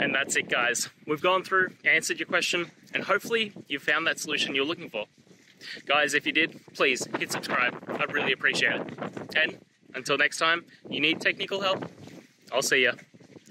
And that's it, guys. We've gone through, answered your question, and hopefully you found that solution you're looking for. Guys, if you did, please hit subscribe. I'd really appreciate it. And until next time, you need technical help, I'll see ya.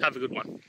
Have a good one.